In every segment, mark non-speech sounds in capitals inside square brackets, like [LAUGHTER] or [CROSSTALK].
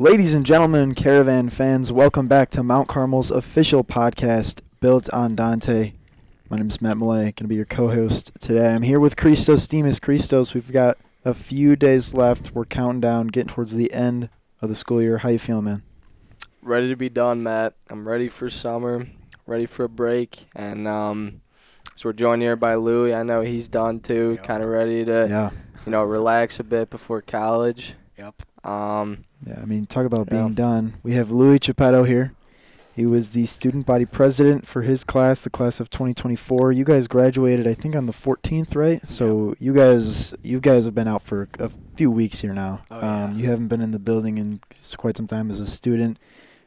Ladies and gentlemen, Caravan fans, welcome back to Mount Carmel's official podcast, Built on Dante. My name is Matt Malay, going to be your co-host today. I'm here with Christos Demas. Christos, we've got a few days left. We're counting down, getting towards the end of the school year. How you feeling, man? Ready to be done, Matt. I'm ready for summer, ready for a break, and um, so we're joined here by Louie. I know he's done too, Yep. kind of ready to Yeah. you know relax a bit before college. Yep. Um, Yeah, I mean, talk about Yeah. being done. We have Louis Chappetto here. He was the student body president for his class, the class of 2024. You guys graduated, I think, on the 14th, right? So you guys, you guys have been out for a few weeks here now. Oh, yeah. um, you haven't been in the building in quite some time as a student.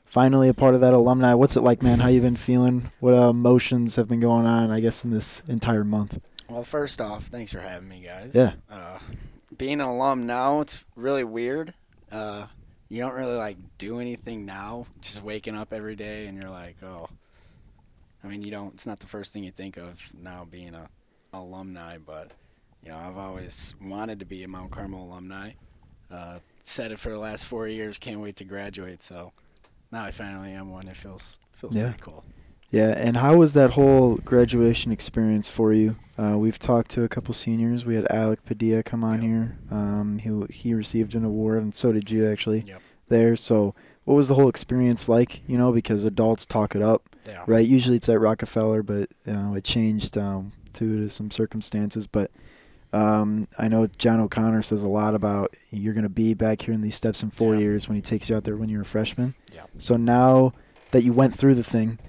Finally, a part of that alumni. What's it like, man? How you been feeling? What uh, emotions have been going on? I guess in this entire month. Well, first off, thanks for having me, guys. Yeah. Uh, being an alum now, it's really weird. Uh, you don't really like do anything now. Just waking up every day and you're like, oh. I mean, you don't. It's not the first thing you think of now being a alumni, but you know, I've always wanted to be a Mount Carmel alumni. Uh, said it for the last four years. Can't wait to graduate. So now I finally am one. It feels feels Yeah. pretty cool. Yeah, and how was that whole graduation experience for you? Uh, we've talked to a couple seniors. We had Alec Padilla come on Yep. here. Um, he he received an award, and so did you actually Yep. there. So, what was the whole experience like? You know, because adults talk it up, Yeah. right? Usually it's at Rockefeller, but you know it changed um, due to some circumstances. But um, I know John O'Connor says a lot about you're going to be back here in these steps in four Yeah. years when he takes you out there when you're a freshman. Yeah. So now that you went through the thing,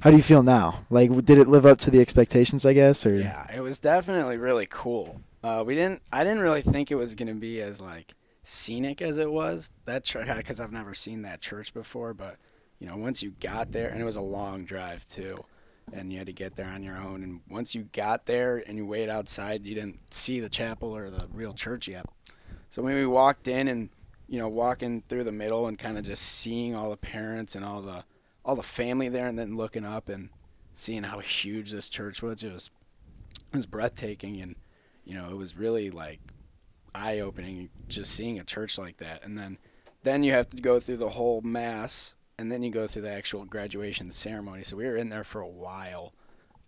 how do you feel now? Like, did it live up to the expectations? I guess, or Yeah, it was definitely really cool. Uh, we didn't. I didn't really think it was gonna be as like scenic as it was. That church, because I've never seen that church before. But you know, once you got there, and it was a long drive too, and you had to get there on your own. And once you got there and you waited outside, you didn't see the chapel or the real church yet. So when we walked in and you know walking through the middle and kind of just seeing all the parents and all the all the family there, and then looking up and seeing how huge this church was, it was it was breathtaking. And you know it was really like eye opening just seeing a church like that. And then then you have to go through the whole mass and then you go through the actual graduation ceremony. So we were in there for a while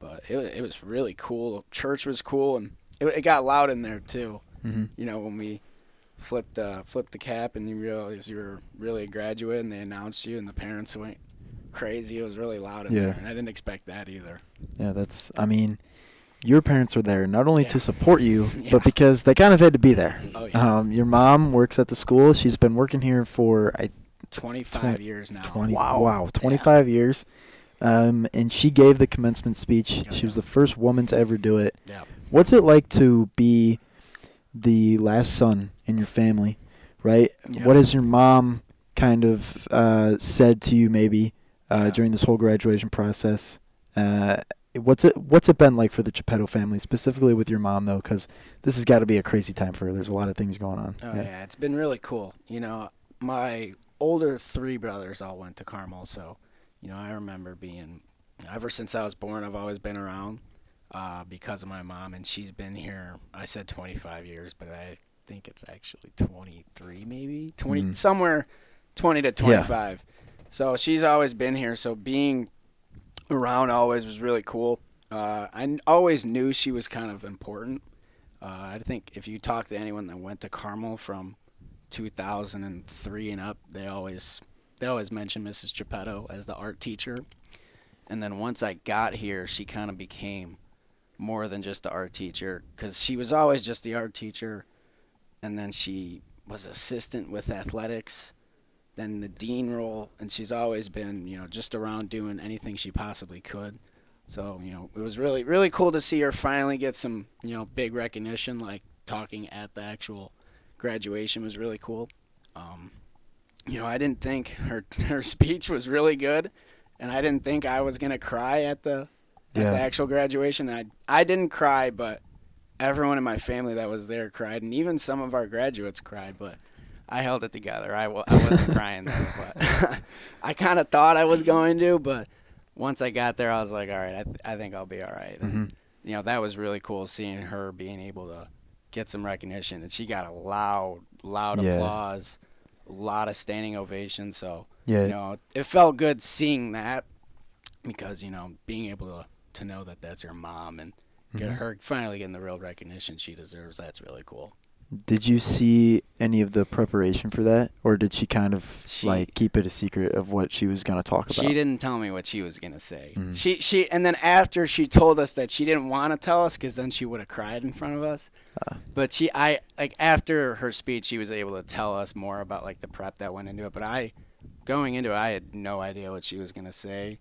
but it, wa- it was really cool. Church was cool and it, it got loud in there too. Mhm. you know when we flipped the flipped the cap and you realize you were really a graduate and they announced you and the parents went crazy it was really loud in Yeah. there and i didn't expect that either yeah, that's. I mean, your parents were there not only Yeah. to support you, [LAUGHS] Yeah. but because they kind of had to be there. oh yeah Um, your mom works at the school. She's been working here for I 25 twenty- years now. 20 Wow. wow, 25 years. Um, and she gave the commencement speech. Oh, she was the first woman to ever do it. Yeah. What's it like to be the last son in your family, right? Yeah. What has your mom kind of uh, said to you maybe uh, Yeah. during this whole graduation process? Uh, what's it What's it been like for the Chappetto family, specifically with your mom though? Because this has got to be a crazy time for her. There's a lot of things going on. Oh yeah. it's been really cool. You know, my older three brothers all went to Carmel, so you know I remember being ever since I was born. I've always been around uh, because of my mom, and she's been here. I said 25 years, but I think it's actually 23, maybe 20 Mhm. somewhere 20 to 25. So she's always been here. So being around always was really cool. Uh, I always knew she was kind of important. Uh, I think if you talk to anyone that went to Carmel from 2003 and up, they always they always mention Mrs. Chappetto as the art teacher. And then once I got here, she kind of became more than just the art teacher because she was always just the art teacher, and then she was assistant with athletics, then the dean role, and she's always been you know just around doing anything she possibly could. So you know it was really really cool to see her finally get some you know big recognition like talking at the actual graduation was really cool. Um, you know, I didn't think her [LAUGHS] her speech was really good, and I didn't think I was gonna cry at the at Yeah. the actual graduation. I I didn't cry, but everyone in my family that was there cried, and even some of our graduates cried. But I held it together. I, wa- I wasn't crying though, [LAUGHS] but I kind of thought I was going to, but once I got there, I was like, all right, I, th- I think I'll be all right. And, Mhm. You know, that was really cool seeing her being able to get some recognition, and she got a loud, loud Yeah. applause. a lot of standing ovations. So Yeah. you know, it felt good seeing that because you know being able to to know that that's your mom and get Mhm. her finally getting the real recognition she deserves. That's really cool. Did you see any of the preparation for that, or did she kind of She- like keep it a secret of what she was gonna talk about? She didn't tell me what she was gonna say. Mhm. She she and then after she told us that she didn't want to tell us because then she would have cried in front of us. Ah. But she I like after her speech she was able to tell us more about like the prep that went into it. But I going into it I had no idea what she was gonna say.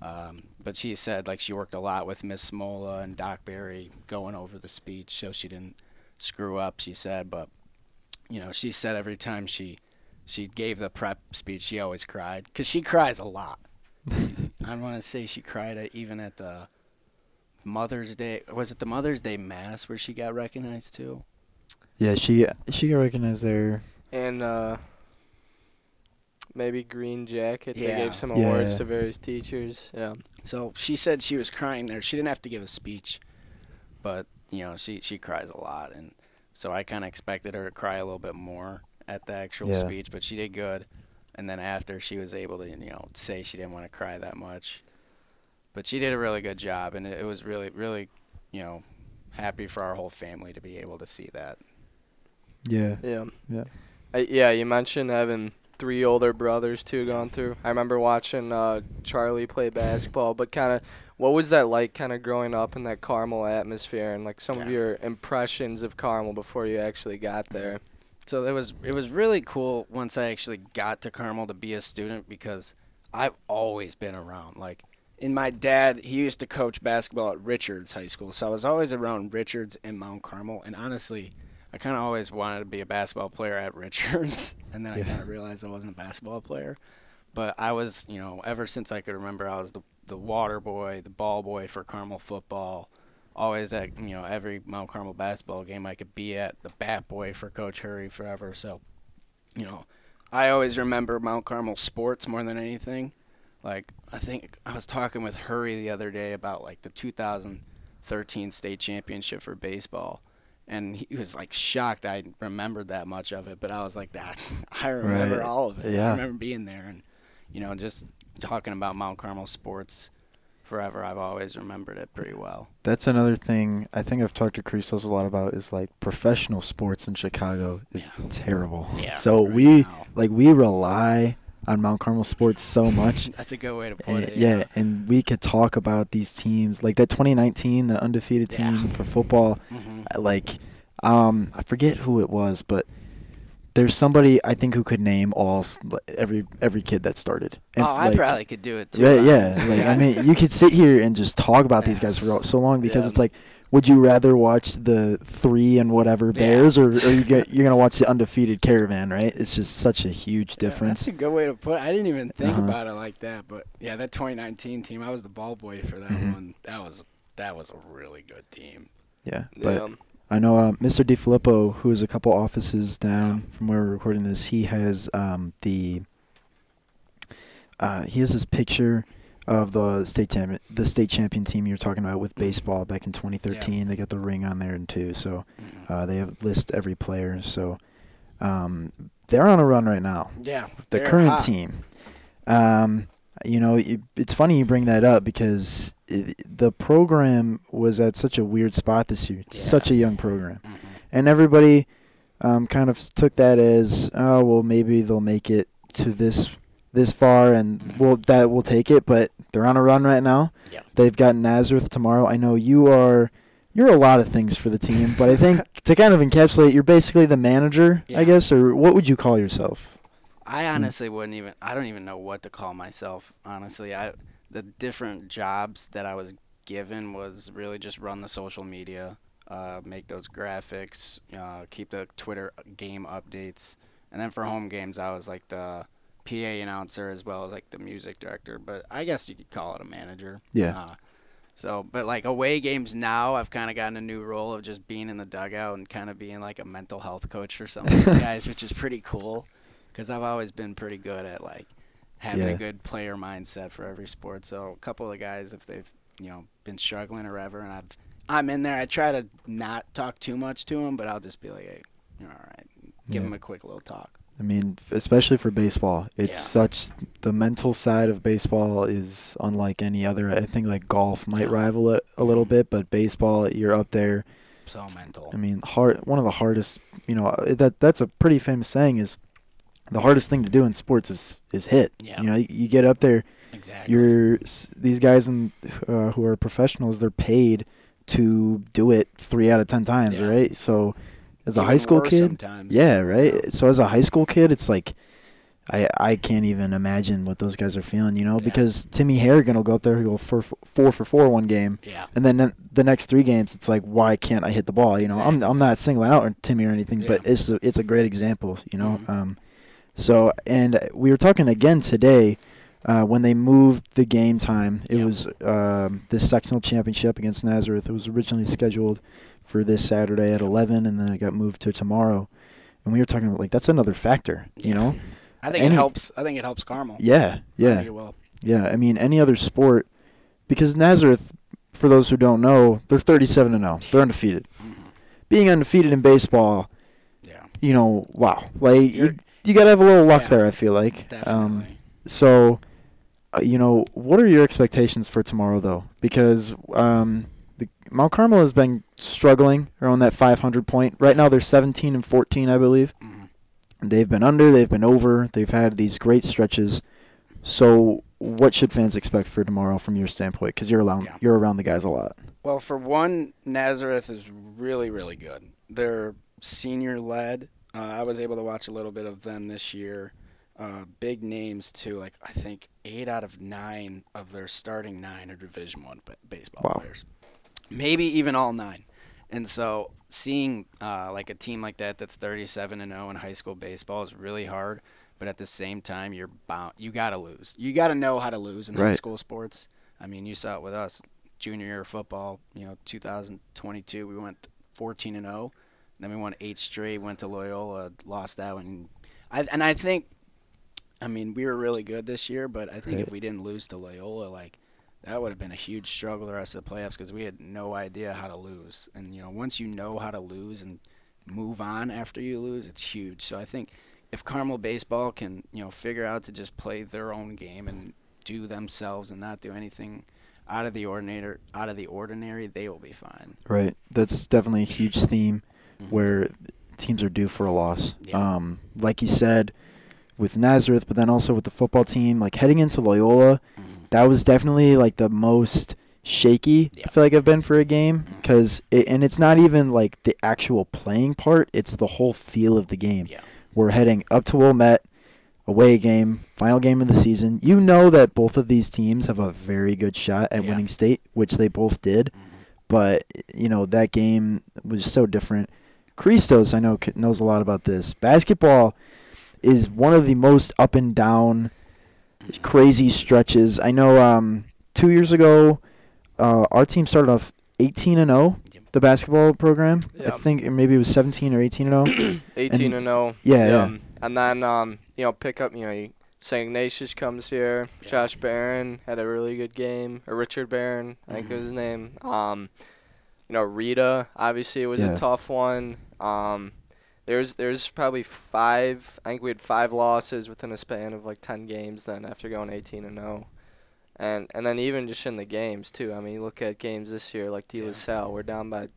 Um, but she said like she worked a lot with Miss Smola and Doc Barry going over the speech so she didn't screw up. She said, but you know she said every time she she gave the prep speech she always cried because she cries a lot. [LAUGHS] I want to say she cried at, even at the Mother's Day. Was it the Mother's Day Mass where she got recognized too? Yeah, she she got recognized there. And uh, maybe Green Jacket. They gave some awards Yeah. to various teachers. Yeah. So she said she was crying there. She didn't have to give a speech, but you know she she cries a lot, and so I kind of expected her to cry a little bit more at the actual Yeah. speech, but she did good. And then after she was able to you know say she didn't want to cry that much, but she did a really good job, and it, it was really really you know happy for our whole family to be able to see that. Yeah. Yeah. Yeah. I, yeah, you mentioned having three older brothers too going through. I remember watching uh, Charlie play basketball, but kind of what was that like kind of growing up in that Carmel atmosphere and like some of your impressions of Carmel before you actually got there? So it was it was really cool once I actually got to Carmel to be a student because I've always been around. Like in my dad, he used to coach basketball at Richards High School, so I was always around Richards and Mount Carmel. And honestly, I kind of always wanted to be a basketball player at Richards, [LAUGHS] and then I kind of realized I wasn't a basketball player. But I was, you know, ever since I could remember, I was the the water boy, the ball boy for Carmel football always at you know every Mount Carmel basketball game I could be at, the bat boy for Coach Hurry forever. So, you know, I always remember Mount Carmel sports more than anything. Like I think I was talking with Hurry the other day about like the 2013 state championship for baseball. And he was like shocked I remembered that much of it, but I was like, "That [LAUGHS] I remember Right. all of it. Yeah. I remember being there, and you know, just talking about Mount Carmel sports forever. I've always remembered it pretty well. That's another thing I think I've talked to Christos a lot about is like professional sports in Chicago is Yeah. terrible. Yeah, [LAUGHS] so right we now. like we rely on Mount Carmel sports so much. [LAUGHS] That's a good way to put And, it. yeah, and we could talk about these teams like that 2019, the undefeated Yeah. team for football. hmm Like, um, I forget who it was, but there's somebody I think who could name all every every kid that started. And, oh, I probably could do it too. Right, yeah, like I mean, you could sit here and just talk about these guys for so long because Yeah. it's like, would you rather watch the three and whatever Yeah. Bears, or, or you get [LAUGHS] you're gonna watch the undefeated Caravan, right? It's just such a huge Yeah, difference. That's a good way to put it. I didn't even think Uh-huh. about it like that, but yeah, that 2019 team, I was the ball boy for that Mhm. one. That was that was a really good team. Yeah, but Yeah. I know uh, Mr. DiFilippo, who is a couple offices down from where we're recording this, he has um, the uh, he has this picture of the state champion, the state champion team you were talking about with baseball back in 2013. They got the ring on there and too, so Mhm. uh, they have list every player. So um, they're on a run right now. yeah, The current hot. team. Um, you know, it, it's funny you bring that up because it, the program was at such a weird spot this year. It's Yeah. such a young program Mhm. and everybody um, kind of took that as oh well maybe they'll make it to this this far and Mhm. we'll that will take it but they're on a run right now Yeah. they've got nazareth tomorrow i know you are you're a lot of things for the team but i think [LAUGHS] to kind of encapsulate you're basically the manager i guess or what would you call yourself I honestly wouldn't even. I don't even know what to call myself. Honestly, I the different jobs that I was given was really just run the social media, uh, make those graphics, uh, keep the Twitter game updates, and then for home games I was like the PA announcer as well as like the music director. But I guess you could call it a manager. Yeah. Uh, so, but like away games now, I've kind of gotten a new role of just being in the dugout and kind of being like a mental health coach for some of these [LAUGHS] guys, which is pretty cool. Because I've always been pretty good at like having Yeah. a good player mindset for every sport. So a couple of the guys, if they've you know been struggling or whatever, and I've I'm in there, I try to not talk too much to them, but I'll just be like, hey, you're all right. Give Yeah. them a quick little talk. I mean, especially for baseball, it's Yeah. such the mental side of baseball is unlike any other. I think like golf might rival it a little mm-hmm. bit, but baseball, you're up there. So mental. I mean, hard. One of the hardest. You know, that that's a pretty famous saying is the hardest thing to do in sports is is hit. Yeah. You know, you, you get up there. Exactly. You're these guys in, uh, who are professionals. They're paid to do it three out of ten times, Yeah. right? So, as a high school kid, sometimes. yeah, right. Yeah. So as a high school kid, it's like I I can't even imagine what those guys are feeling, you know, Yeah. because Timmy Harrigan will go up there, he'll go for four for four one game, Yeah. and then the- next three games, it's like why can't I hit the ball? You know, I'm I'm not singling out Timmy or anything, but it's a, it's a great example, you know. Mhm. Um, so and we were talking again today. Uh, when they moved the game time, it Yeah. was um, this sectional championship against Nazareth. It was originally scheduled for this Saturday at 11, and then it got moved to tomorrow. And we were talking about like that's another factor, you Yeah. know? I think Any- it helps. I think it helps Carmel. Yeah, I yeah, think it will. yeah. I mean, any other sport, because Nazareth, for those who don't know, they're 37 and 0. They're undefeated. Mhm. Being undefeated in baseball, Yeah. you know, wow, like you, You're- you gotta have a little luck Yeah. there. I feel like. Definitely. Um, so, uh, you know, what are your expectations for tomorrow, though? Because um, the, Mount Carmel has been struggling around that 500 point. Right now, they're 17 and 14, I believe. Mhm. They've been under, they've been over, they've had these great stretches. So, what should fans expect for tomorrow from your standpoint? Because you're around, Yeah. you're around the guys a lot. Well, for one, Nazareth is really, really good. They're senior led. Uh, I was able to watch a little bit of them this year. Uh, big names too. Like I think eight out of nine of their starting nine are Division One ba- baseball Wow. players, maybe even all nine. And so, seeing uh, like a team like that that's 37 and 0 in high school baseball is really hard. But at the same time, you're bound. You got to lose. You got to know how to lose in high school sports. I mean, you saw it with us junior year of football, you know, 2022, we went 14 and 0. Then we won eight straight. Went to Loyola, lost that one. I, and I think, I mean, we were really good this year, but I think Right. if we didn't lose to Loyola, like that would have been a huge struggle the rest of the playoffs because we had no idea how to lose. And you know, once you know how to lose and move on after you lose, it's huge. So I think if Carmel baseball can, you know, figure out to just play their own game and do themselves and not do anything out of the ordinary, out of the ordinary, they will be fine. Right. That's definitely a huge theme Mhm. where teams are due for a loss. Yeah. Um, like you said, with Nazareth, but then also with the football team, like heading into Loyola, Mhm. that was definitely like the most shaky Yeah. I feel like I've been for a game because it, and it's not even like the actual playing part; it's the whole feel of the game. Yeah. We're heading up to Wilmette, away game, final game of the season. You know that both of these teams have a very good shot at Yeah. winning state, which they both did. Mhm. But you know that game was so different. Christos, I know, knows a lot about this. Basketball is one of the most up and down, crazy stretches. I know. Um, two years ago, uh, our team started off 18 and 0. The basketball program. I think maybe it was 17 or 18 and 0. [CLEARS THROAT] 18 and 0. Yeah, yeah. Um, and then um, you know, pick up. You know, St. Ignatius comes here. Yeah. Josh Barron had a really good game. Or Richard Barron, I think Mhm. was his name. Um, you know, Rita obviously it was Yeah. a tough one. Um, there's there's probably five. I think we had five losses within a span of like 10 games. Then after going 18 and 0. And and then even just in the games too. I mean, look at games this year like De La Salle, we're down by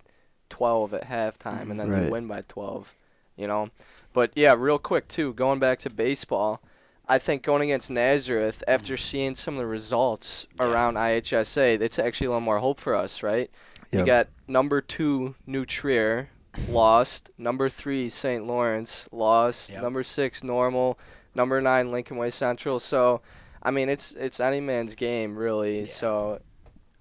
12 at halftime, and then Right. we win by 12. You know, but yeah, real quick too. Going back to baseball, I think going against Nazareth after seeing some of the results Yeah. around IHSA, it's actually a little more hope for us, right? You got number two New Trier lost, number three St. Lawrence lost, Yep. number six Normal, number nine Lincoln Way Central. So, I mean, it's it's any man's game really. Yeah. So,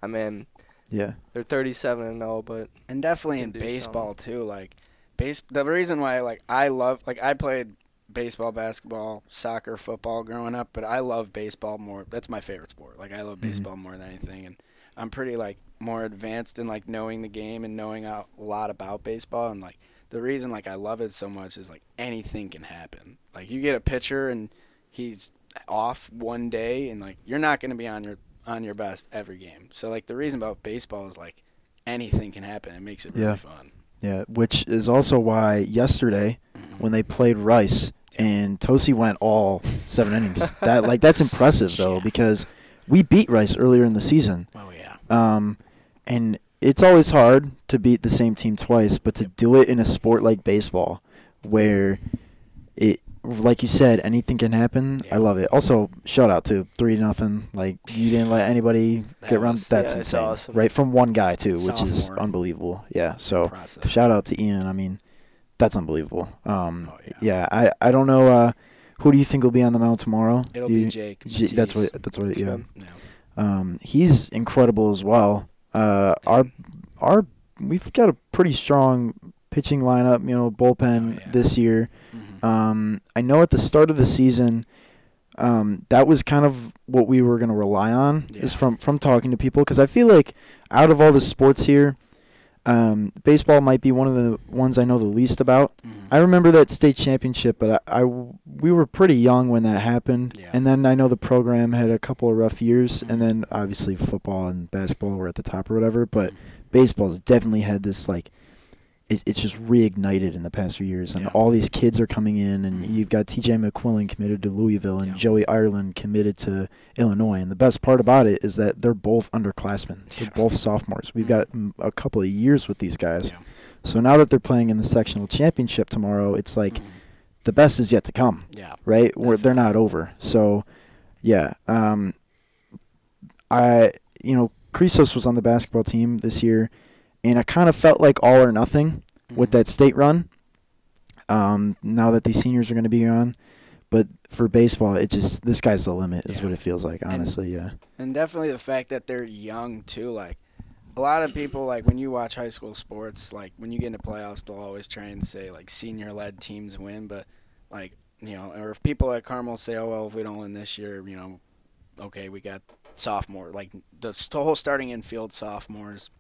I mean, Yeah. they're 37 and 0, but and definitely in do baseball too. Like base, the reason why like I love like I played baseball, basketball, soccer, football growing up, but I love baseball more. That's my favorite sport. Like I love Mhm. baseball more than anything, and I'm pretty like more advanced in like knowing the game and knowing a lot about baseball. And like the reason like I love it so much is like anything can happen. Like you get a pitcher and he's off one day, and like you're not going to be on your on your best every game. So like the reason about baseball is like anything can happen. It makes it really Yeah. fun. Yeah. Which is also why yesterday Mhm. when they played Rice, and Tosi went all [LAUGHS] seven innings. That like that's impressive though Yeah. because we beat Rice earlier in the season. Oh yeah. Um, and it's always hard to beat the same team twice, but to do it in a sport like baseball, where it, like you said, anything can happen. Yeah. I love it. Also, shout out to three nothing. Like you didn't let anybody get run. was- That's yeah, it's insane, awesome. right? From one guy too, which is Sophomore. unbelievable. Yeah. So Impressive. shout out to Ian. I mean, that's unbelievable. Um, Oh, yeah. I I don't know. Uh, who do you think will be on the mound tomorrow? It'll You- be Jake. J- that's Matisse. what. That's what. Yeah. Yeah. Um, he's incredible as well. Uh, our our we've got a pretty strong pitching lineup, you know, bullpen Oh, yeah. this year. Mhm. Um, I know at the start of the season, um, that was kind of what we were going to rely on is from from talking to people because I feel like out of all the sports here, um, baseball might be one of the ones I know the least about. Mhm. I remember that state championship, but I, I- we were pretty young when that happened. Yeah. And then I know the program had a couple of rough years, Mhm. and then obviously football and basketball were at the top or whatever. But Mhm. baseball's definitely had this like, it, it's just reignited in the past few years, and Yeah. all these kids are coming in, and Mhm. you've got T.J. McQuillan committed to Louisville, and Yeah. Joey Ireland committed to Illinois. And the best part about it is that they're both underclassmen. They're both sophomores. We've Mhm. got mm, a couple of years with these guys. So now that they're playing in the sectional championship tomorrow, it's like Mhm. the best is yet to come, Yeah. right? Where they're not over. So, yeah, um, I you know Christos was on the basketball team this year, and I kind of felt like all or nothing with Mhm. that state run. Um, now that these seniors are going to be on, but for baseball, it just this guy's the limit is Yeah. what it feels like. And- Honestly, yeah, And definitely the fact that they're young too. Like a lot of people, like when you watch high school sports, like when you get into playoffs, they'll always try and say like senior-led teams win. But like you know, or if people at Carmel say, "Oh well, if we don't win this year, you know, okay, we got sophomore, like the the whole starting infield sophomores.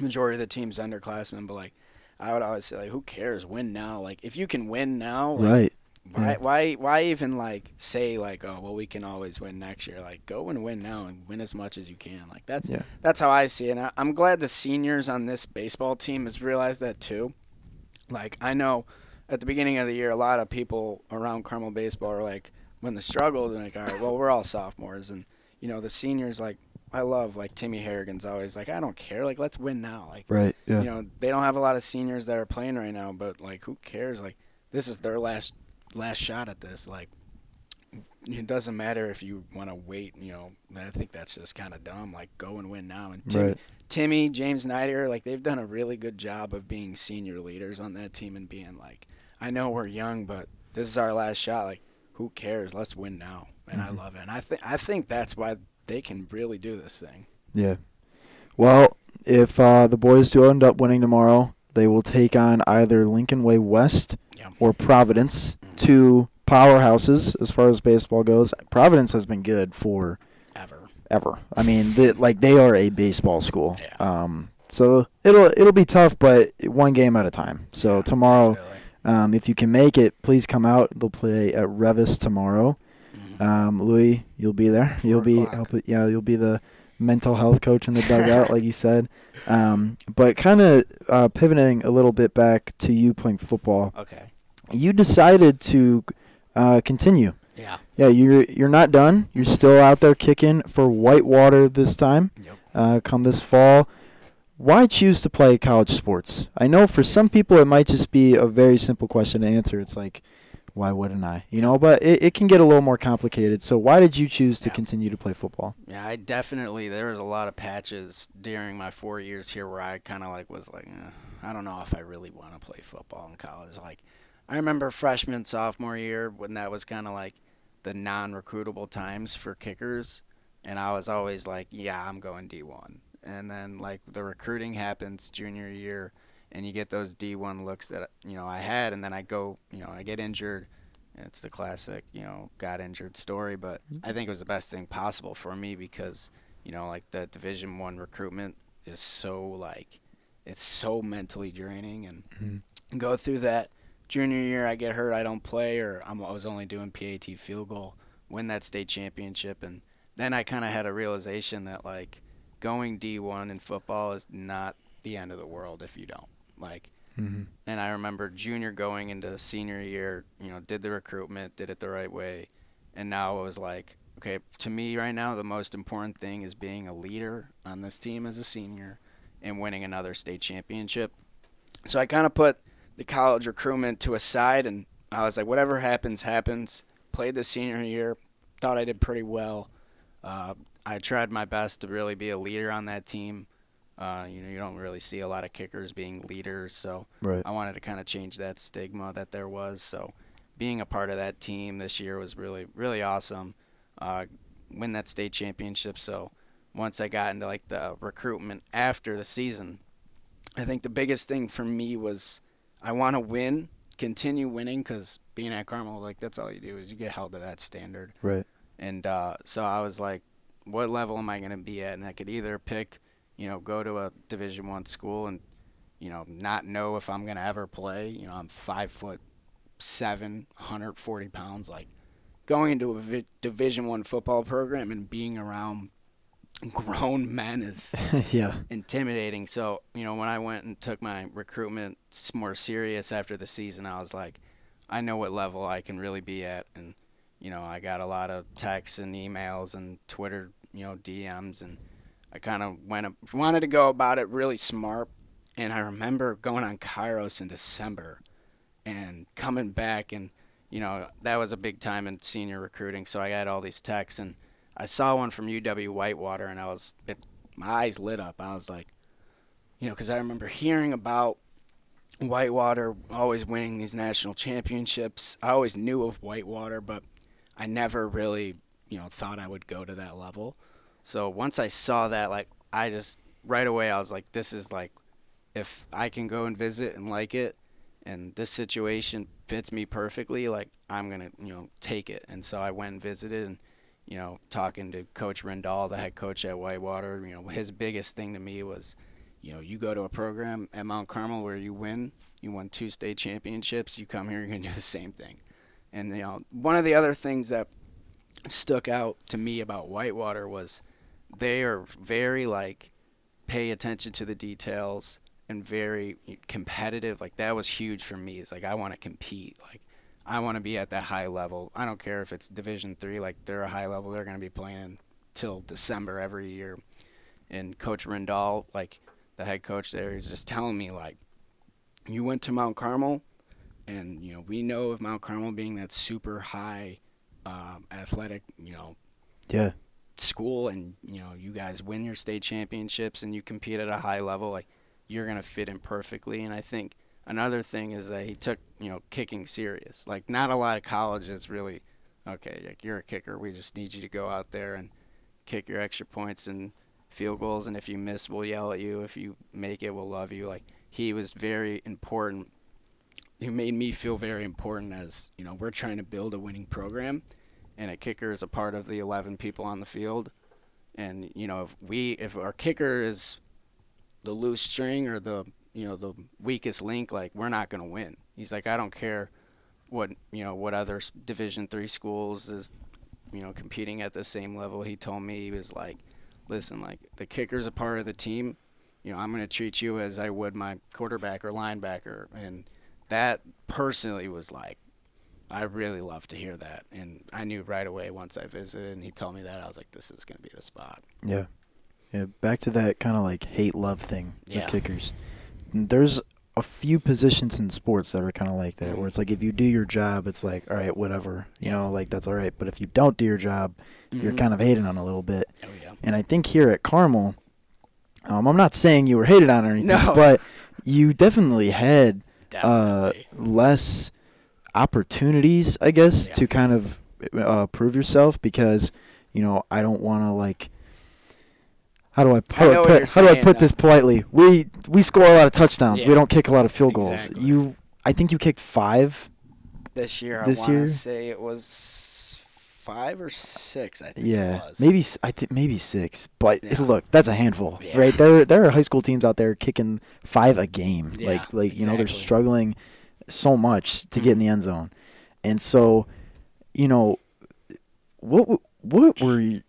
Majority of the team's underclassmen, but like I would always say, like, who cares? Win now. Like if you can win now, like, right. why, Yeah. why, why even like say like, oh well, we can always win next year. Like, go and win now and win as much as you can. Like that's Yeah. that's how I see it. And I, I'm glad the seniors on this baseball team has realized that too. Like I know at the beginning of the year, a lot of people around Carmel baseball are like, when they struggled, they're like, all right, well, we're all sophomores, and you know the seniors like. I love like Timmy Harrigan's always like I don't care like let's win now like Right. Yeah. you know they don't have a lot of seniors that are playing right now but like who cares like this is their last last shot at this like it doesn't matter if you want to wait you know i think that's just kind of dumb like go and win now and timmy, Right. timmy james Snyder, like they've done a really good job of being senior leaders on that team and being like i know we're young but this is our last shot like who cares let's win now and i Mhm. love it and i think i think that's why they can really do this thing Yeah. Well, if uh, the boys do end up winning tomorrow, they will take on either Lincoln Way West Yeah. or Providence, Mhm. two powerhouses as far as baseball goes. Providence has been good for ever ever. I mean, they, like they are a baseball school. Yeah. Um, so it'll it'll be tough, but one game at a time. So Yeah, tomorrow, um, if you can make it, please come out. They'll play at Revis tomorrow. Um, Louis, you'll be there. Four You'll be help. Yeah, you'll be the mental health coach in the dugout, like you said. Um, but kind of uh, pivoting a little bit back to you playing football, okay you decided to uh, continue. yeah Yeah, you're you're not done. You're still out there kicking for Whitewater this time. Yep. Uh, come this fall. Why choose to play college sports? I know for some people it might just be a very simple question to answer. It's like, why wouldn't I? You know, but it, it can get a little more complicated. So why did you choose to Yeah. continue to play football? Yeah, I definitely there was a lot of patches during my four years here where I kind of like was like, eh, I don't know if I really want to play football in college. Like, I remember freshman sophomore year when that was kind of like the non-recruitable times for kickers, and I was always like, yeah, I'm going D1. And then like the recruiting happens junior year, and you get those D1 looks that you know I had, and then I go, you know, I get injured. It's the classic, you know, got injured story, but I think it was the best thing possible for me because, you know, like the Division One recruitment is so like, it's so mentally draining, and Mhm. go through that. Junior year, I get hurt, I don't play, or I'm, I was only doing PAT field goal, win that state championship, and then I kind of had a realization that like going D1 in football is not the end of the world if you don't. Like Mm-hmm. And I remember junior going into senior year, you know, did the recruitment, did it the right way. And now it was like, okay, to me right now, the most important thing is being a leader on this team as a senior and winning another state championship. So I kind of put the college recruitment to a side and I was like, whatever happens, happens. Played the senior year, thought I did pretty well. Uh, I tried my best to really be a leader on that team. Uh, you know, you don't really see a lot of kickers being leaders, so Right. I wanted to kind of change that stigma that there was. So being a part of that team this year was really, really awesome. Uh, win that state championship. So once I got into like the recruitment after the season, I think the biggest thing for me was I want to win, continue winning, because being at Carmel, like that's all you do is you get held to that standard. Right. And uh, so I was like, what level am I going to be at? And I could either pick, you know, go to a Division One school and, you know, not know if I'm going to ever play. You know, I'm five foot seven, 140 pounds. Like going into a Division One football program and being around grown men is [LAUGHS] yeah. intimidating. So, you know, when I went and took my recruitment more serious after the season, I was like, I know what level I can really be at. And, you know, I got a lot of texts and emails and Twitter, you know, DMs. And I kind of went, wanted to go about it really smart. And I remember going on Kairos in December and coming back. And, you know, that was a big time in senior recruiting. So I got all these texts. And I saw one from UW Whitewater and I was, it my eyes lit up. I was like, you know, because I remember hearing about Whitewater always winning these national championships. I always knew of Whitewater, but I never really, you know, thought I would go to that level. So once I saw that, like, I just right away I was like, this is like, if I can go and visit and like it, and this situation fits me perfectly, like I'm gonna, you know, take it. And so I went and visited and you know, talking to Coach Rendall, the head coach at Whitewater, you know, his biggest thing to me was, you know, you go to a program at Mount Carmel where you win, you won two state championships, you come here, you're going to do the same thing. And, you know, one of the other things that stuck out to me about Whitewater was they are very, like, pay attention to the details and very competitive. Like, that was huge for me. It's like, I want to compete. Like, I want to be at that high level. I don't care if it's Division Three, like they're a high level. They're going to be playing till December every year. And Coach Rendall, like the head coach there, is just telling me like, you went to Mount Carmel, and you know we know of Mount Carmel being that super high um, athletic, you know, Yeah. School, and you know you guys win your state championships and you compete at a high level. Like you're going to fit in perfectly. And I think another thing is that he took you know kicking serious. Like not a lot of colleges really. Okay, like you're a kicker. We just need you to go out there and kick your extra points and field goals. And if you miss, we'll yell at you. If you make it, we'll love you. Like he was very important. He made me feel very important as you know we're trying to build a winning program, and a kicker is a part of the 11 people on the field. And you know if we if our kicker is the loose string or the you know the weakest link like we're not going to win. He's like i don't care what you know what other division three schools is you know competing at the same level. He told me he was like listen like the kicker's a part of the team. You know i'm going to treat you as i would my quarterback or linebacker. And that personally was like i really love to hear that and i knew right away once i visited and he told me that i was like this is going to be the spot Yeah. Yeah. Back to that kind of like hate love thing Yeah. with kickers. There's a few positions in sports that are kind of like that, where it's like if you do your job, it's like all right, whatever, you know, like that's all right. But if you don't do your job, you're Mhm. kind of hated on a little bit. oh yeah And I think here at Carmel, um, I'm not saying you were hated on or anything, No. but you definitely had uh, less opportunities, I guess, Yeah. to kind of uh, prove yourself because, you know, I don't want to like. How do I, how do I put how do I put though. this politely? We we score a lot of touchdowns. We don't kick a lot of field goals. Exactly. You, I think you kicked five. this year this I year? say it was five or six. I think Yeah, it was. maybe I think maybe six. But Yeah. look, that's a handful, Yeah. right? There there are high school teams out there kicking five a game. Yeah, like like you know they're struggling so much to get in Mhm. the end zone, and so you know what what were you,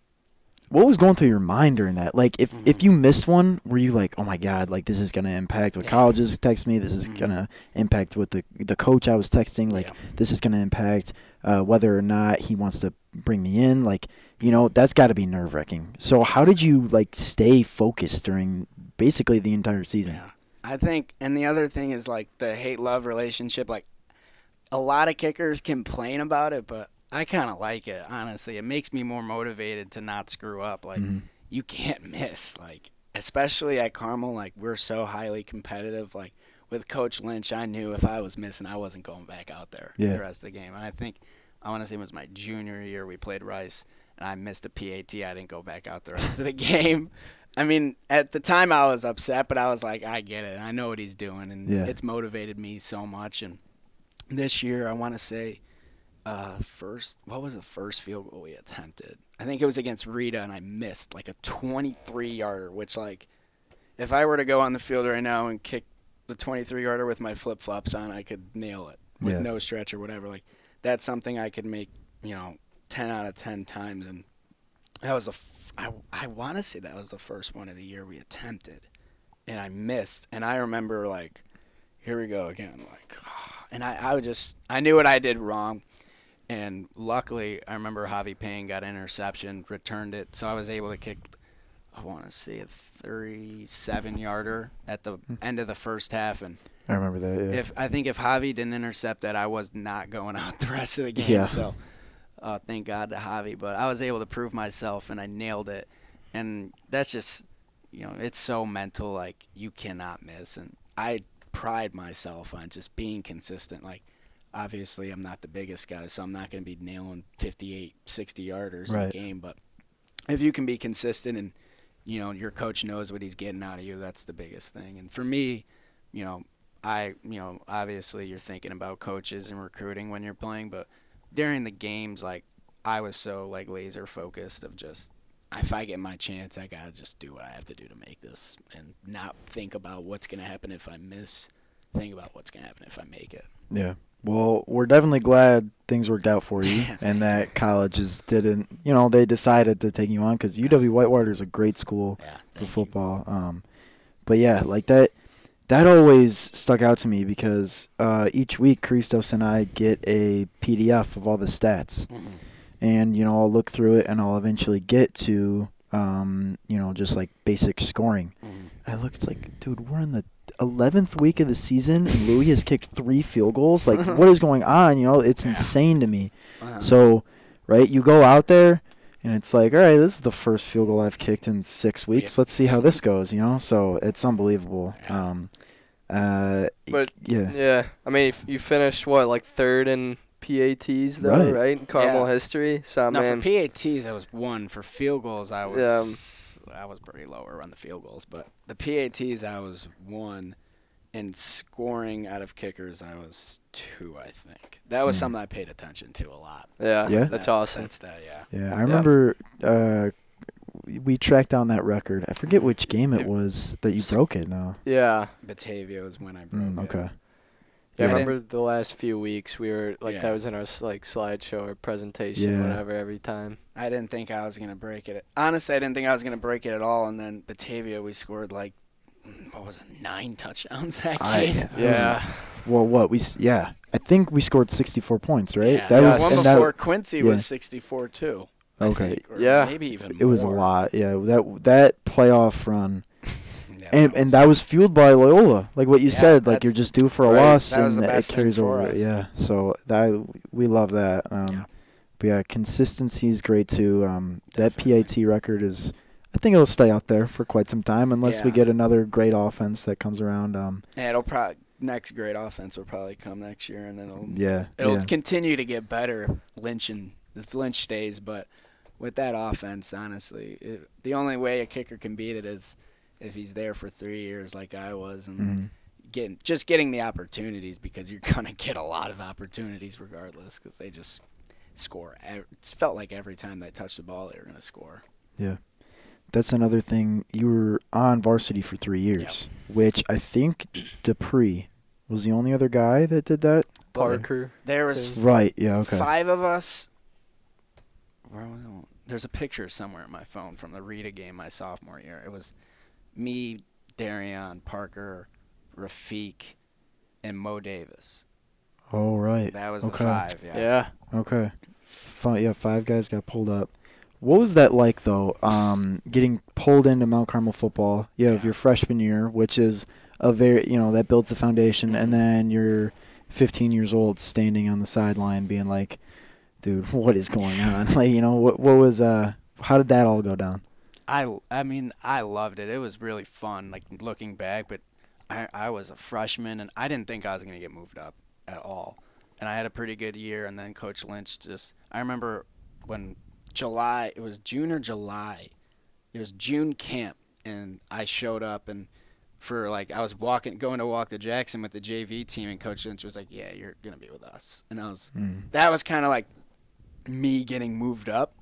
what was going through your mind during that? Like, if if Mhm. you missed one, were you like, oh my god, like this is gonna impact what Yeah. colleges text me. This is Mhm. gonna impact what the the coach I was texting. Like, Yeah. this is gonna impact uh, whether or not he wants to bring me in. Like, you know, that's got to be nerve wracking. So, how did you like stay focused during basically the entire season? Yeah. I think, and the other thing is like the hate love relationship. Like, a lot of kickers complain about it, but I kind of like it, honestly. It makes me more motivated to not screw up. Like, Mhm. you can't miss. Like, especially at Carmel, like, we're so highly competitive. Like, with Coach Lynch, I knew if I was missing, I wasn't going back out there Yeah. the rest of the game. And I think, I want to say it was my junior year, we played Rice, and I missed a PAT. I didn't go back out the rest of the [LAUGHS] game. I mean, at the time I was upset, but I was like, I get it. I know what he's doing, and Yeah. it's motivated me so much. And this year, I want to say, uh, first, what was the first field goal we attempted? I think it was against Rita, and I missed like a 23 yarder, which like, if I were to go on the field right now and kick the 23 yarder with my flip flops on, I could nail it with Yeah. no stretch or whatever. Like, that's something I could make, you know, 10 out of 10 times, and that was a. F- I I want to say that was the first one of the year we attempted, and I missed. And I remember like, here we go again. Like, [SIGHS] and I I would just I knew what I did wrong, and luckily I remember Javi Payne got an interception, returned it, so I was able to kick. I want to say a 37 yarder at the hmm. end of the first half, and I remember that. Yeah. if I think if Javi didn't intercept that, I was not going [LAUGHS] out the rest of the game. Yeah. So, uh, thank God to Javi. But I was able to prove myself, and I nailed it. And that's just, you know, it's so mental. Like you cannot miss. And I pride myself on just being consistent. Like, obviously, I'm not the biggest guy, so I'm not going to be nailing 58, 60 yarders in a game. But if you can be consistent and you know your coach knows what he's getting out of you, that's the biggest thing. And for me, you know, I, you know, obviously you're thinking about coaches and recruiting when you're playing, but during the games, like I was so like laser focused of just if I get my chance, I gotta just do what I have to do to make this and not think about what's gonna happen if I miss. Think about what's gonna happen if I make it. Yeah. Well, we're definitely glad things worked out for you [LAUGHS] and that colleges didn't, you know, they decided to take you on because UW Whitewater is a great school Yeah. for football. Um, but yeah, like that, that always stuck out to me because uh, each week Christos and I get a PDF of all the stats, Mhm. and you know I'll look through it and I'll eventually get to, um, you know, just like basic scoring. Mhm. I looked like, dude, we're in the eleventh week of the season, and Louis has kicked three field goals. Like, [LAUGHS] what is going on? You know, it's Yeah. insane to me. Uh-huh. So, right, you go out there, and it's like, all right, this is the first field goal I've kicked in six weeks. Let's see how this goes. You know, so it's unbelievable. Um, uh, But yeah, Yeah, I mean, you finished what like third in PATs though, Right. right? In Carmel Yeah. history. So I no, mean, for PATs I was one. For field goals I was I was pretty lower on the field goals, but the PATs I was one, and scoring out of kickers I was two. I think that was Hmm. something I paid attention to a lot. yeah, Yeah? that's That- awesome. That's that, yeah. yeah. I remember uh, we tracked down that record. I forget which game it It- was that you broke it. Now, Yeah. Batavia was when I broke mm, it. okay. Yeah, I remember the last few weeks we were like Yeah. that was in our like slideshow or presentation, Yeah. whatever. Every time. I didn't think I was gonna break it. Honestly, I didn't think I was gonna break it at all. And then Batavia, we scored like what was it, nine touchdowns that I- game. that was- Yeah. Well, what we s- yeah, I think we scored 64 points, right? Yeah, that the was one and that- before Quincy yeah. was 64 too. I Okay. think, or Yeah. maybe even it was a more. lot. Yeah, that that playoff run, [LAUGHS] Yeah, and and that was fueled by Loyola, like what you Yeah, said. Like you're just due for a right, loss, that was and the it best thing carries for over. us. Yeah, so that we love that. Um, Yeah. But yeah, consistency is great too. Um, that Definitely. PAT record is, I think it'll stay out there for quite some time unless we get another great offense that comes around. Um, Yeah, it'll probably next great offense will probably come next year, and then it'll yeah, it'll yeah. continue to get better. Lynch and if Lynch stays, but with that offense, honestly, it, the only way a kicker can beat it is if he's there for three years, like I was, and Mhm. getting just getting the opportunities because you're [LAUGHS] gonna get a lot of opportunities regardless because they just score. It felt like every time they touched the ball, they were gonna score. That's another thing. You were on varsity for three years, which I think Dupree was the only other guy that did that. Parker. There was Two. Right. Yeah. Okay. five of us. Where was it? there's a picture somewhere in my phone from the Rita game my sophomore year. It was me, Darian, Parker, Rafiq, and Mo Davis. Oh right. That was Okay. the five. Yeah. Yeah. Okay. Five, yeah, five guys got pulled up. What was that like though? Um, getting pulled into Mount Carmel football. You have Yeah. your freshman year, which is a very you know that builds the foundation, and then you're 15 years old, standing on the sideline, being like, "Dude, [LAUGHS] what is going on?" [LAUGHS] Like you know what what was uh how did that all go down? I, I mean, I loved it. It was really fun, like looking back. But I, I was a freshman, and I didn't think I was going to get moved up at all. And I had a pretty good year. And then Coach Lynch just, I remember when July, it was June or July. It was June camp, and I showed up and for like I was walking, going to walk to Jackson with the JV team, and Coach Lynch was like, "Yeah, you're gonna be with us." And I was, Mm. that was kind of like me getting moved up.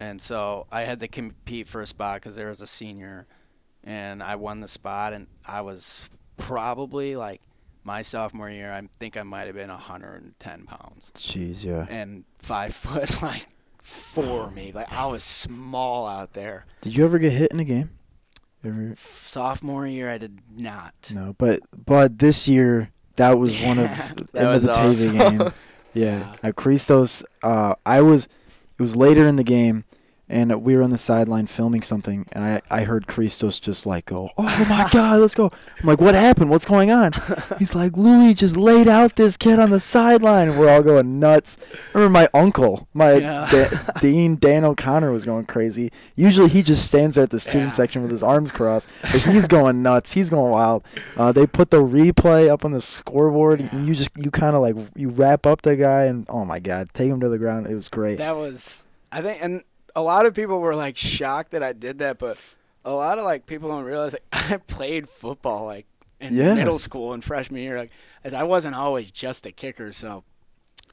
And so I had to compete for a spot because there was a senior, and I won the spot. And I was probably like my sophomore year. I think I might have been 110 pounds Jeez, yeah. and five [LAUGHS] foot like four maybe. Like I was small out there. Did you ever get hit in a game? Ever? Sophomore year, I did not. No, but but this year that was one of [LAUGHS] in was the awesome. game. [LAUGHS] Yeah, at Christos, uh, I was. It was later in the game, and we were on the sideline filming something, and I I heard Christos just like go, "Oh my [LAUGHS] God, let's go!" I'm like, "What happened? What's going on?" [LAUGHS] He's like, "Louis just laid out this kid on the sideline," and we're all going nuts. I remember my uncle, my Yeah. da- Dean Dan O'Connor, was going crazy. Usually he just stands there at the student Yeah. section with his arms crossed, but he's going nuts. He's going wild. Uh, they put the replay up on the scoreboard, and you just you kind of like you wrap up the guy, and oh my god, take him to the ground. It was great. That was, I think, and a lot of people were like shocked that I did that, but a lot of like people don't realize like [LAUGHS] I played football like in Yeah. middle school and freshman year. Like I wasn't always just a kicker, so.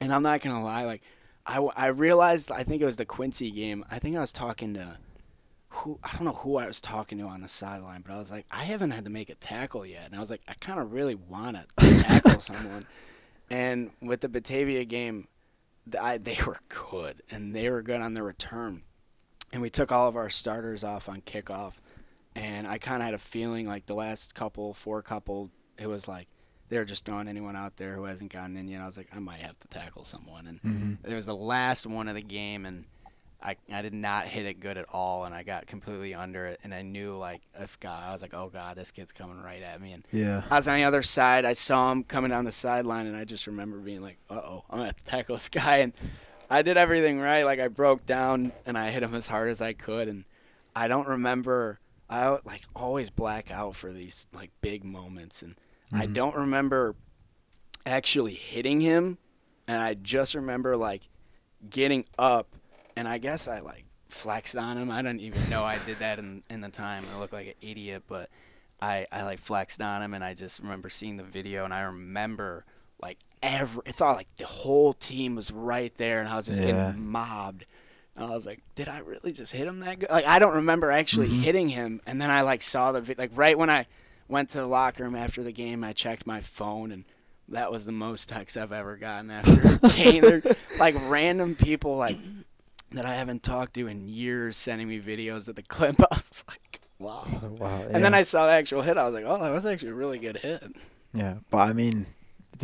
And I'm not gonna lie, like I, I realized I think it was the Quincy game. I think I was talking to who I don't know who I was talking to on the sideline, but I was like, I haven't had to make a tackle yet, and I was like, I kind of really want to [LAUGHS] tackle someone. And with the Batavia game, I, they were good, and they were good on the return. And we took all of our starters off on kickoff, and I kind of had a feeling like the last couple, four couple, it was like they were just throwing anyone out there who hasn't gotten in yet. I was like, I might have to tackle someone, and hmm it was the last one of the game, and I I did not hit it good at all, and I got completely under it, and I knew like if God, I was like, oh God, this kid's coming right at me, and Yeah. I was on the other side. I saw him coming down the sideline, and I just remember being like, "Uh oh, I'm gonna have to tackle this guy." And I did everything right. Like I broke down and I hit him as hard as I could. And I don't remember. I like always black out for these like big moments, and I Mhm. don't remember actually hitting him. And I just remember like getting up, and I guess I like flexed on him. I don't even know I did that in in the time. I look like an idiot, but I, I like flexed on him and I just remember seeing the video and I remember like every I thought like the whole team was right there and I was just Yeah. getting mobbed. And I was like, did I really just hit him that good? Like I don't remember actually Mhm. hitting him and then I like saw the like right when I went to the locker room after the game I checked my phone and that was the most texts I've ever gotten after a [LAUGHS] game. They're, like random people like that I haven't talked to in years sending me videos of the clip. [LAUGHS] I was like, wow. Wow. And then I saw the actual hit. I was like, "Oh, that was actually a really good hit." Yeah, but I mean,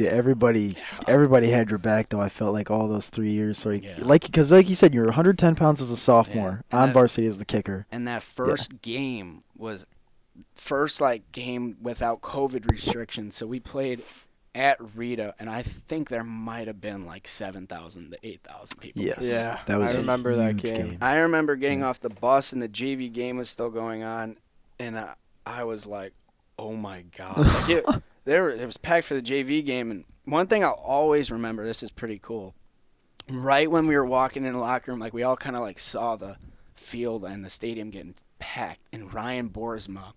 everybody everybody had your back though. I felt like all those three years. So Yeah. like because like you said, you're 110 pounds as a sophomore Yeah. on that- varsity as the kicker. And that first game was first like game without COVID restrictions. So we played at Rita, and I think there might have been like seven thousand to eight thousand people. Yes. Yeah, that was I a remember that huge game. I remember getting Yeah. off the bus, and the JV game was still going on, and I, I was like, "Oh my god!" [LAUGHS] Like it, there it was packed for the JV game, and one thing I'll always remember. This is pretty cool. Right when we were walking in the locker room, like we all kind of like saw the field and the stadium getting packed, and Ryan Borsma,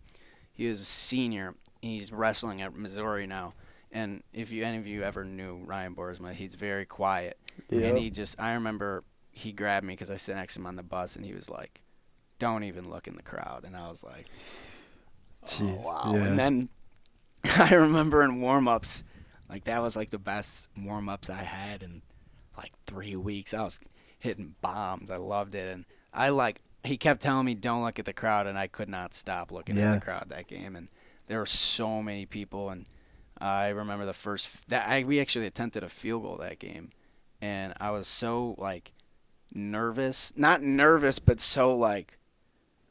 he was a senior. He's wrestling at Missouri now. And if you any of you ever knew Ryan Borsma, he's very quiet. Yep. And he just, I remember he grabbed me because I sat next to him on the bus, and he was like, "Don't even look in the crowd." And I was like, Oh, Jeez, "Oh wow!" yeah. And then [LAUGHS] I remember in warm-ups, like that was like the best warm-ups I had in like three weeks. I was hitting bombs. I loved it, and I like he kept telling me don't look at the crowd, and I could not stop looking Yeah. at the crowd that game. And there were so many people, and I remember the first that I we actually attempted a field goal that game, and I was so like nervous, not nervous, but so like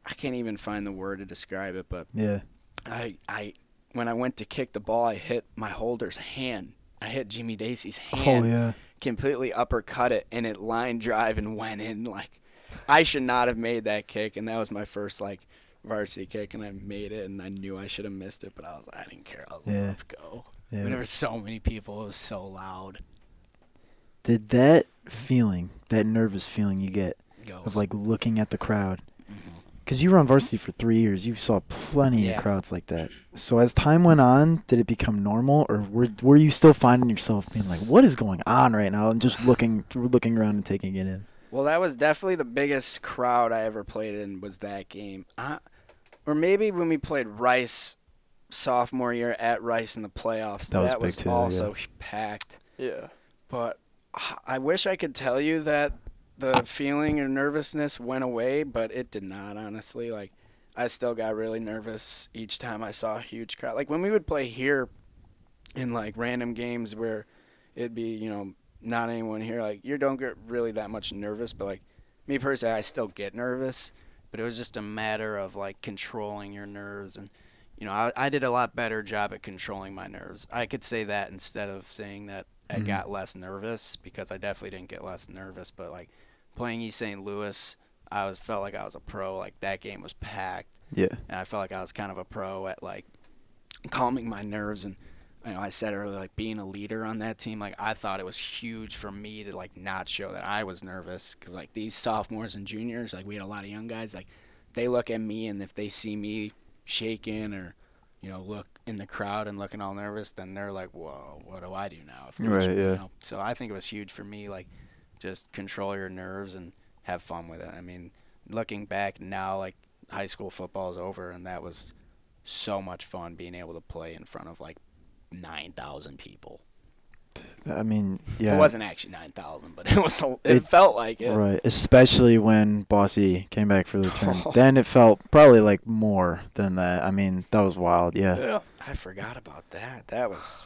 I can't even find the word to describe it, but Yeah. I I when I went to kick the ball, I hit my holder's hand. I hit Jimmy Dacey's hand Oh yeah. completely uppercut it and it line drive and went in like I should not have made that kick and that was my first like varsity kick and I made it and I knew I should have missed it but I was I didn't care. I was like, Yeah. let's go. Yeah. But there were so many people, it was so loud. Did that feeling, that nervous feeling you get Goes. of like looking at the crowd, Mhm. Because you were on varsity for three years, you saw plenty Yeah. of crowds like that. So as time went on, did it become normal, or were were you still finding yourself being like, "What is going on right now?" and just looking looking around and taking it in? Well, that was definitely the biggest crowd I ever played in was that game. I, or maybe when we played Rice sophomore year at Rice in the playoffs. That was big too, yeah. also packed. Yeah. But I wish I could tell you that the feeling or nervousness went away, but it did not, honestly. Like, I still got really nervous each time I saw a huge crowd. Like, when we would play here in, like, random games where it'd be, you know, not anyone here, like, you don't get really that much nervous, but, like, me personally, I still get nervous, but it was just a matter of, like, controlling your nerves. And, you know, I, I did a lot better job at controlling my nerves. I could say that instead of saying that I Mhm. got less nervous because I definitely didn't get less nervous. But like playing East St. Louis, I was felt like I was a pro. Like that game was packed, Yeah. and I felt like I was kind of a pro at like calming my nerves. And you know, I said earlier, like being a leader on that team, like I thought it was huge for me to like not show that I was nervous because like these sophomores and juniors, like we had a lot of young guys, like they look at me and if they see me shaking or you know, look in the crowd and looking all nervous, then they're like, "Whoa, what do I do now?" If Right, you yeah. know? So I think it was huge for me, like, just control your nerves and have fun with it. I mean, looking back now, like, high school football is over, and that was so much fun being able to play in front of like nine thousand people. I mean, yeah. It wasn't actually nine thousand, but it was. A, it, It- felt like it. Right, especially when Bossy came back for the [LAUGHS] turn, then it felt probably like more than that. I mean, that was wild. Yeah. Yeah. I forgot about that. That was.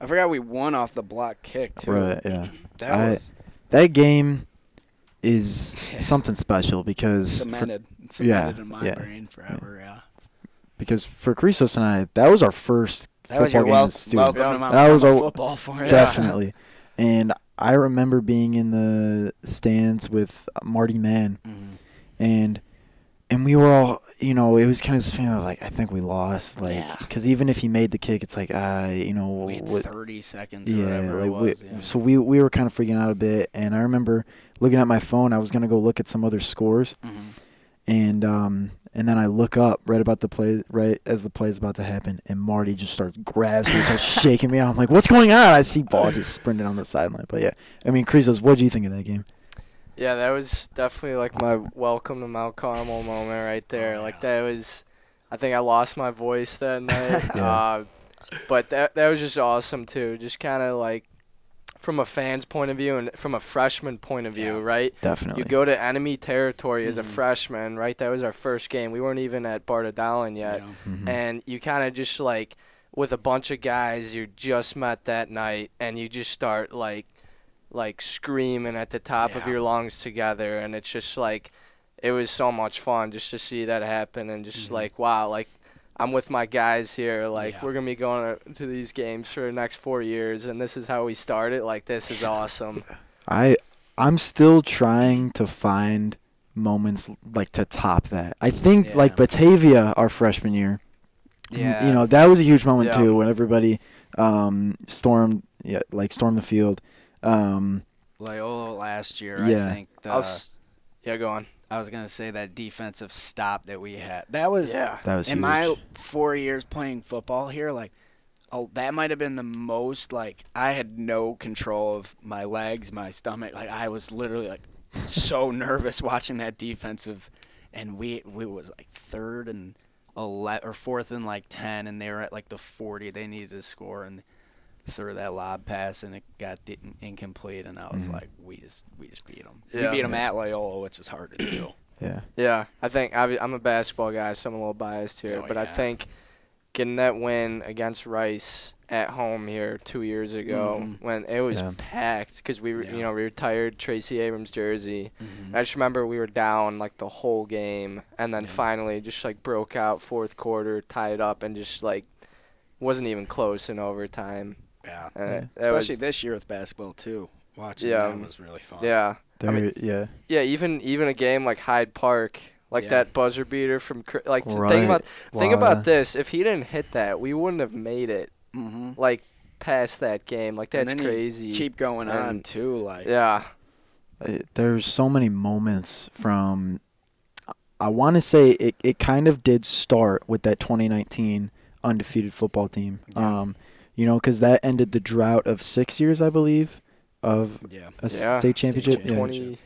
I forgot we won off the block kick too. Right. Yeah. That I- was That game is something special because for, cemented, yeah, in my yeah, brain forever. Yeah. because for Christos and I, that was our first That was football your game wel- as students. welcome to Mount That was Carmel a- football for you. Definitely. And I remember being in the stands with Marty Mann, Mhm. and and we were all, you know, it was kind of this feeling of like I think we lost, like Yeah. because even if he made the kick, it's like ah, you know, We had what, 30 seconds or yeah, like was. we, yeah. so we we were kind of freaking out a bit, and I remember looking at my phone. I was gonna go look at some other scores, Mhm. and um and then I look up right about the play right as the play is about to happen, and Marty just starts grabs me, starts shaking me out. I'm like, what's going on? I see Bosses sprinting on the sideline, but yeah, I mean, Christos, what do you think of that game? Yeah, that was definitely like my welcome to Mount Carmel moment right there. Oh, Like yeah. that was, I think I lost my voice that [LAUGHS] night. Yeah. uh, but that that was just awesome too. Just kind of like from a fan's point of view and from a freshman point of view, Yeah. right? Definitely. You go to enemy territory as a Mhm. freshman, right? That was our first game. We weren't even at Bartadalin yet. Yeah. Mhm. and you kind of just like with a bunch of guys you just met that night and you just start like like screaming at the top of your lungs together and it's just like it was so much fun just to see that happen and just Mhm. like wow like I'm with my guys here like Yeah. we're going to be going to, these games for the next 4 years and this is how we started like this is awesome [LAUGHS] I I'm still trying to find moments like to top that. I think Yeah. like Batavia our freshman year. Yeah. You know, that was a huge moment Yeah. too when everybody um stormed yeah, like stormed the field. Um Loyola last year, Yeah. I think. The, I'll yeah go on I was going to say that defensive stop that we had. That was yeah that was in huge. my four years playing football here, like, oh, that might have been the most. Like, I had no control of my legs, my stomach. Like, I was literally like so [LAUGHS] nervous watching that defensive, and we we was like third and eleven or fourth and like ten, and they were at like the forty. They needed to score and threw that lob pass, and it got di- incomplete. And I was Mhm. like, we just we just beat them. Yeah. We beat them at Loyola, which is hard to do. [CLEARS THROAT] Yeah. Yeah, I think I, I'm a basketball guy, so I'm a little biased here, Oh, but I think getting that win against Rice at home here two years ago Mhm. when it was Yeah. packed because we, were, Yeah. you know, we retired Tracy Abrams jersey. Mhm. I just remember we were down like the whole game, and then Yeah. finally just like broke out fourth quarter, tied up, and just like wasn't even close in overtime. Yeah. And Yeah. it- was- Especially this year with basketball too. Watching Yeah. that was really fun. yeah, There, mean- yeah. yeah. Even even a game like Hyde Park, like Yeah. that buzzer beater from Chri- like Right. think about think about this. If he didn't hit that, we wouldn't have made it hmm like past that game. Like And that's then you crazy. Keep going on too. Like yeah, Uh, There's so many moments from. I want to say it, it kind of did start with that 2019 undefeated football team. Yeah. Um, you know, because that ended the drought of six years, I believe, of yeah. a Yeah. state championship. championship. Yeah. twenty.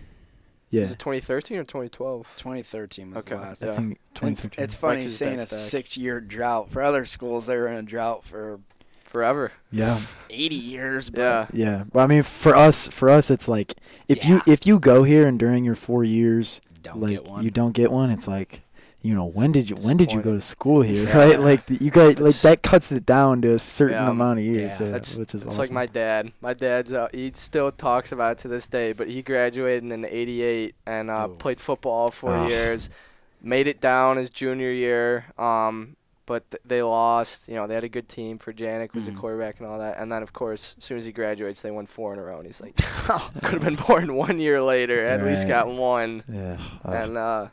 yeah. Was it 2013 or 2012? 2013 was Okay. the last. I Yeah. think 2013. It's funny Right, 'cause seeing a back to back. six-year drought. For other schools, they were in a drought for Forever. yeah. 80 years. But Yeah. Yeah, but I mean, for us, for us, it's like if you if you go here and during your four years, don't like get one. you don't get one, it's like, you know, when did you when did you go to school here, Yeah. right? Like you guys, [LAUGHS] like that cuts it down to a certain Yeah. amount of years, Yeah. That's which is it's awesome. like my dad. My dad's uh, he still talks about it to this day, but he graduated in '88 and uh, played football all four years. Made it down his junior year, um, but th- they lost. You know, they had a good team. For Janik was Mhm. a quarterback and all that. And then, of course, as soon as he graduates, they won four in a row. And he's like, [LAUGHS] [LAUGHS] could have been born one year later. At least got one. yeah, And uh,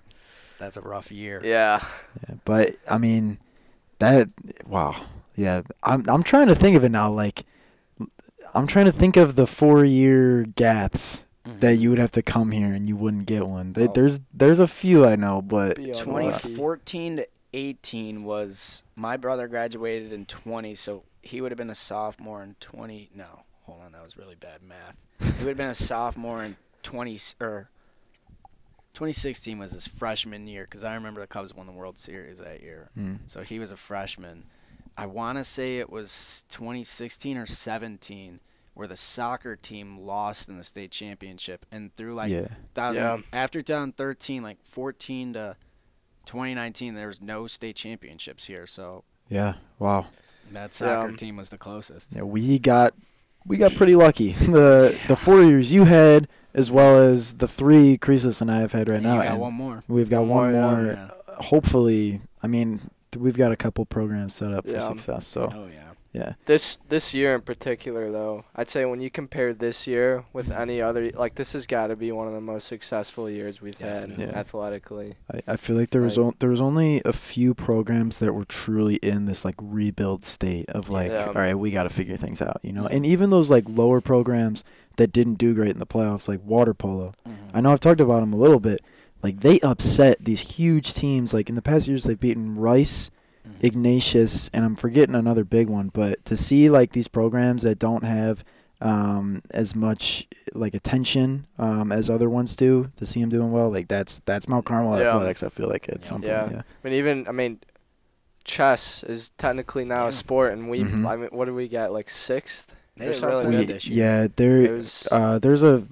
That's a rough year. yeah, yeah, but I mean, that wow, yeah. I'm I'm trying to think of it now. Like, I'm trying to think of the four year gaps Mhm. that you would have to come here and you wouldn't get one. Oh. There's there's a few I know, but Be unlucky. 2014 to 18 was my brother graduated in 20, so he would have been a sophomore in 20. No, hold on, that was really bad math. He would have been a sophomore in 20 or 2016 was his freshman year because I remember the Cubs won the World Series that year. Mm. So he was a freshman. I want to say it was 2016 or 17 where the soccer team lost in the state championship and through like yeah, 2000 Yeah. after 2013 like 14 to 2019 there was no state championships here so yeah. Wow. that soccer Yeah. team was the closest Yeah, we got we got pretty lucky. [LAUGHS] The the four years you had, as well as the three Christos and I have had right And now. you got and one more We've got One oh, one more, more. yeah. yeah. Hopefully, I mean, th- we've got a couple programs set up for Yeah. success. So oh yeah yeah, This this year in particular, though, I'd say when you compare this year with any other, like this has got to be one of the most successful years we've Definitely. had Yeah. athletically. I, I feel like there was Right. on, there was only a few programs that were truly in this like rebuild state of like, Yeah. all right, we got to figure things out, you know. And even those like lower programs that didn't do great in the playoffs, like water polo. Mhm. I know I've talked about them a little bit. Like they upset these huge teams. Like in the past years, they've beaten Rice, Mhm. Ignatius, and I'm forgetting another big one. But to see like these programs that don't have um, as much like attention um, as other ones do, to see them doing well, like that's that's Mount Carmel Yeah. athletics. I feel like at Yeah. some point, Yeah. yeah. I mean, even I mean, chess is technically now Yeah. a sport, and we, Mhm. I mean, what do we get? Like sixth they or did really good this year yeah, It there. was, Uh, there's a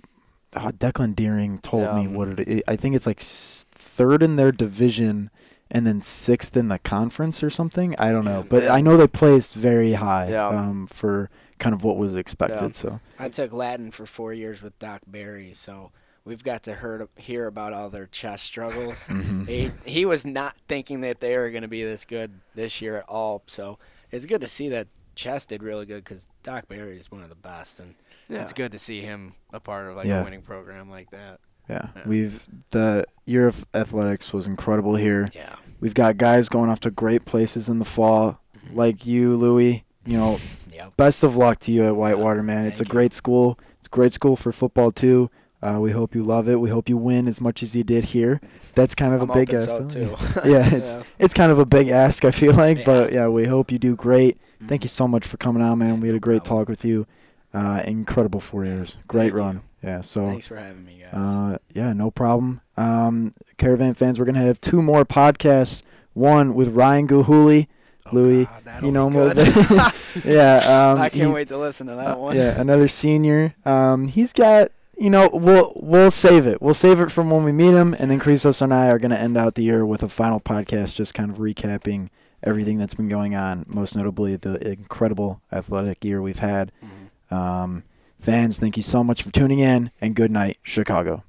uh, Declan Deering told me what it. i- I think it's like third in their division, and then sixth in the conference or something. I don't know, but I know they placed very high. Yeah. Um, for kind of what was expected. Yeah. So I took Latin for four years with Doc Barry so we've got to hear, hear about all their chess struggles [LAUGHS] mhm. he, he was not thinking that they were going to be this good this year at all. So it's good to see that Chess did really good because Doc Barry is one of the best, and yeah. it's good to see him a part of like Yeah. a winning program like that. Yeah, Yeah. we've the year of athletics was incredible here. Yeah, We've got guys going off to great places in the fall, Mhm. like you, Louie. You know, [LAUGHS] yep. best of luck to you at Whitewater, man. It's a Thank you. great school. It's a great school for football too. Uh, we hope you love it. We hope you win as much as you did here. That's kind of I'm a big ask. so though. too. [LAUGHS] yeah, it's [LAUGHS] Yeah. it's kind of a big ask. I feel like, Yeah. but yeah, we hope you do great. Thank Mhm. you so much for coming out, man. We had a great talk with you. Uh, incredible four years. Great Thank you. Yeah. So thanks for having me, guys. Uh, yeah, no problem. Um, Caravan fans, we're gonna have two more podcasts. One with Ryan Guhuli. Oh, Louis, God, you know, [LAUGHS] yeah. Um, I can't he, wait to listen to that uh, one. Yeah, another senior. Um, he's got, you know, we'll we'll save it. We'll save it from when we meet him, and then Christos and I are going to end out the year with a final podcast, just kind of recapping everything that's been going on, most notably the incredible athletic year we've had. Mm-hmm. Um, Fans, thank you so much for tuning in, and good night, Chicago.